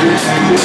I'm sorry.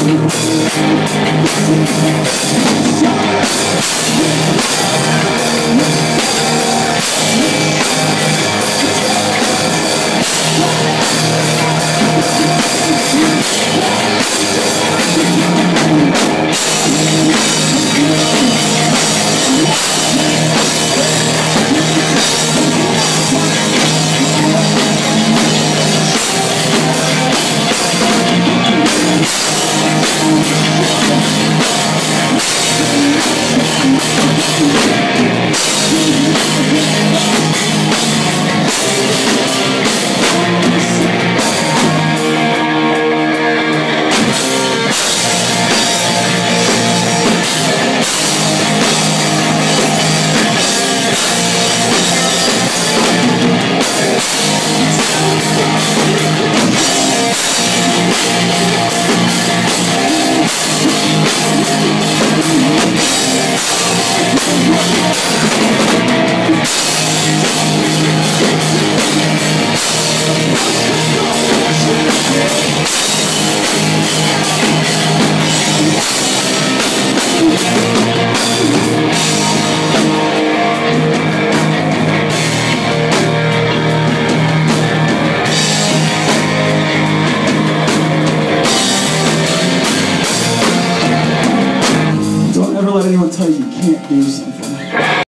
Shut up! Don't ever let anyone tell you you can't do something.